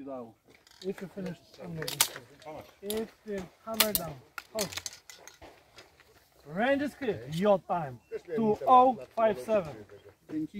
you down. If you finish unloading. If you hammer down. Hold. Range is clear. Your time. 2057. Dzięki.